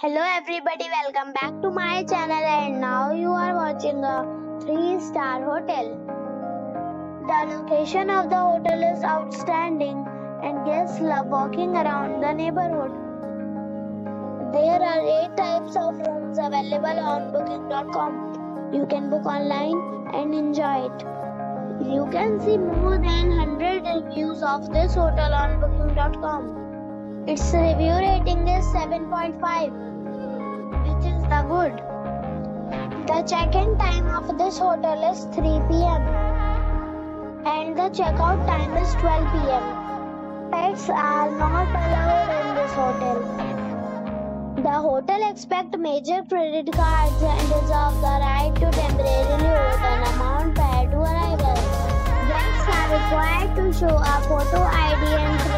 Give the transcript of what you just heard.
Hello everybody, welcome back to my channel and now you are watching a 3 star hotel. The location of the hotel is outstanding and guests love walking around the neighborhood. There are 8 types of rooms available on booking.com. You can book online and enjoy it. You can see more than 100 reviews of this hotel on booking.com. Its review rating is 7.5, which is the good. The check-in time of this hotel is 3 p.m. and the checkout time is 12 p.m. Pets are not allowed in this hotel. The hotel expects major credit cards and reserves the right to temporarily hold an amount prior to arrival. Guests are required to show a photo ID and